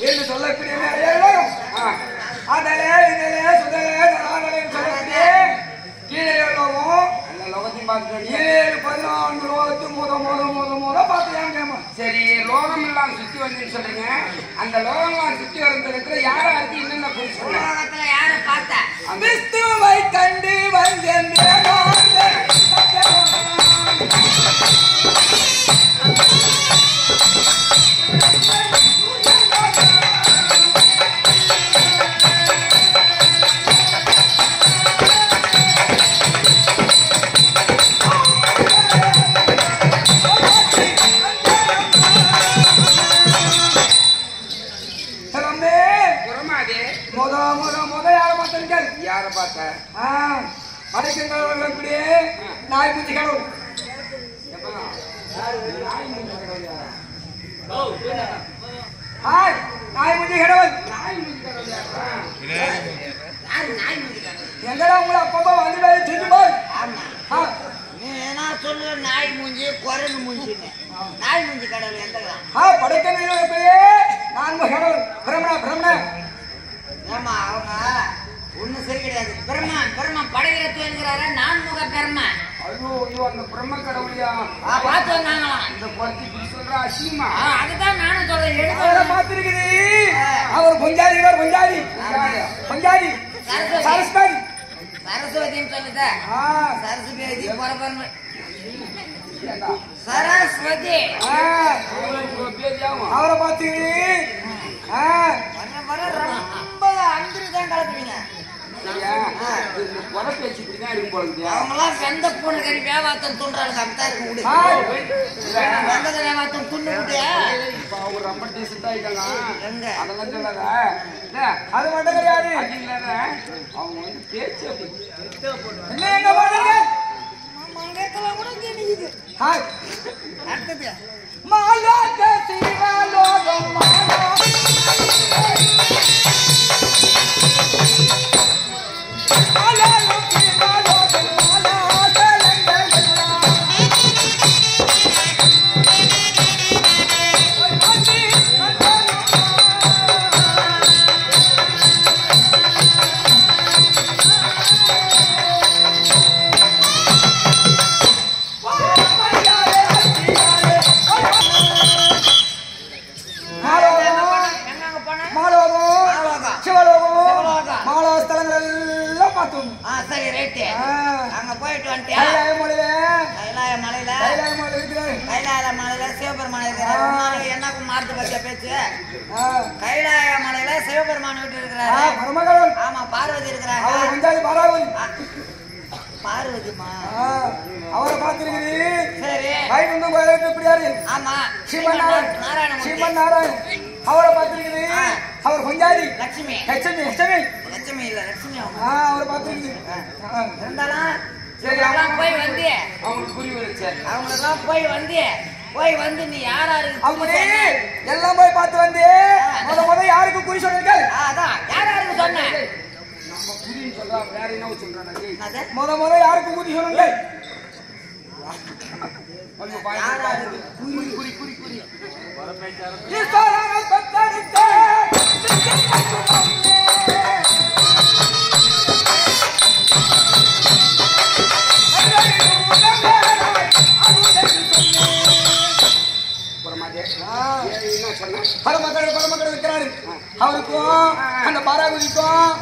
என்று சொல்லக்கூடிய அதலே இதலே சுதலே சொல்லக்கூடிய கீழே லோகம் அந்த லோகத்தையும் பார்த்துட்டு ஏழு பதினான்கு லோகத்து முத முத முத முத பார்த்து ஏன் கேமா? சரி லோகம் எல்லாம் சுத்தி வந்து சொல்றீங்க. அந்த லோகம்லாம் சுத்தி வந்ததுல யாரா இருக்கு என்னென்ன உலகத்துல யார பார்த்த? கிறிஸ்துவை கண்டு வந்தேன் புறமாதே முத முத முத யார பார்த்திருக்கேன் யார பார்த்த? அடைக்கின்றவர்கள் இப்படி. நாய் பூச்சி கடவுள் ஹாய் நாய் பூச்சி கடவுள் யாரு நாய் மூஞ்சிக்காரன் எங்கடா உங்களை அப்பப்போ வந்து வேலை செஞ்சு ஆ, நீ என்ன சொல்லுவ? நாய் மூஞ்சி குரங்கு மூஞ்சின்னு. நாய் மூஞ்சி கடவுள்? ஆ படைக்கின்றவர்களே நான்கு கடவுள் பிரம்மணா பிரம்மணா ஏமா அவங்க ஒண்ணும் சரி கிடையாது. பிரம்மா பிரம்மா படைகிறத்து என்கிறார நான்முக பிரம்மா ஐயோ ஐயோ அந்த பிரம்ம கடவுளியா? ஆ, பார்த்து வந்தாங்களாம் இந்த குறைச்சி இப்படி சொல்றா அசிங்கமா? ஆ, அதுதான் நானும் சொல்றேன். எடுத்து பார்த்திருக்குது. அவர் பொஞ்சாதி இவர் பொஞ்சாதி பொஞ்சாதி சரஸ்வதி. சரஸ்வதின்னு சொல்லுத. சரஸ்வதி பரபரமை சரஸ்வதி. அவரை பார்த்து குறை பேச்சு இப்படிதான் இருக்கும் போல? அவங்களாம் வெந்த பூனை கறி வேவாத்தம் துண்டுறாங்க அப்படித்தான் இருக்கும் விடு. ஆ வெந்தத வேவாத்தம் துண்டு விட்டு இப்ப அவங்க ரொம்ப ஆயிட்டாங்க. எங்க? அதெல்லாம் சொல்லாத. அது மட்டும் கிடையாது அது இல்லாத, அவங்க வந்து பேச்சு அப்படி. என்ன எங்க போனீங்க மங்கத்துல கூட தெரியுது ஹாய் அடுத்தது சிவலோகம் பார்த்தோம் ஆ சரி ரைட்டு. அங்க போயிட்டு வந்துட்டியா? கைலாய மலையில. கைலாய மலையில. கைலாய மலை இருக்குது கைலாய மலையில சிவபெருமான் இருக்கிறாரு. என்ன மாறுத்து பச்ச பேச்சு. கைலாய மலையில சிவபெருமான் வீட்டு இருக்கிறாரு. பரமகலன் ஆமா பார்வதி இருக்கிறாங்க. அவர் பஞ்சாதி பாராவதி. பார்வதிமா அவரை பார்த்திருக்குது சரி. வைகுண்டம் கோயிலுக்கு இப்படியாரு ஆமா. சிவன் நாராயண் நாராயண சிவன் நாராயண் அவரை பார்த்திருக்குது ஆ. அவர் பஞ்சாதி லட்சுமி. லட்சுமி. லட்சுமி. லட்சுமி இல்ல லட்சுமி அவரை பார்த்திருக்குது ஆ. இருந்தாலும் சரி, அவங்கெல்லாம் போய் வந்து அவங்களுக்கு புரிய வந்துச்சு. அவங்களெல்லாம் போய் வந்து போய் வந்து நீ யார் யாரு அப்படி எல்லாம் போய் பார்த்து வந்து முத முத யாருக்கு குறி சொன்னீர்கள்? அதான் யார் யாருக்கு சொன்னேன் நம்ம புரியுன்னு சொல்றா, வேற என்ன சொல்றானா, முத முத யாருக்கு குறி சொன்னீர்கள்? குறி, குறி, குறி, குறி. பரமக்கடல் பரமக்கடல் இருக்கிறாரு. அவருக்கும் அந்த பாராகுதிக்கும்